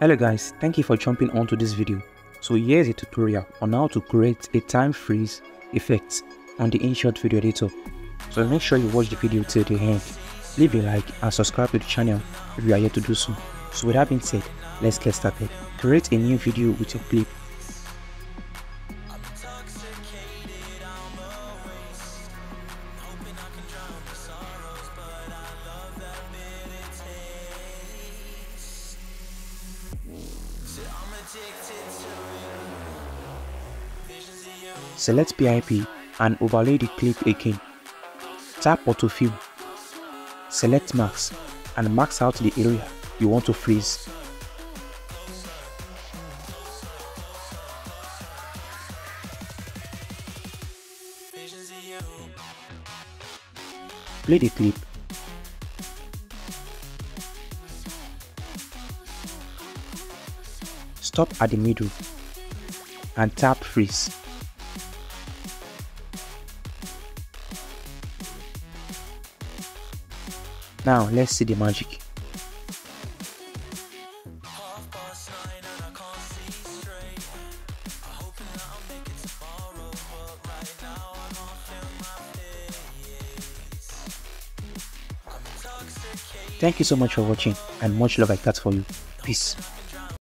Hello guys, thank you for jumping onto this video. So here's a tutorial on how to create a time freeze effect on the InShot video editor. So make sure you watch the video till the end. Leave a like and subscribe to the channel if you are yet to do so. So with that being said, let's get started. Create a new video with a clip. Select PIP and overlay the clip again. Tap autofill. Select mask and mask out the area you want to freeze. Play the clip. Stop at the middle and tap freeze. Now let's see the magic. Thank you so much for watching and much love I got for you. Peace.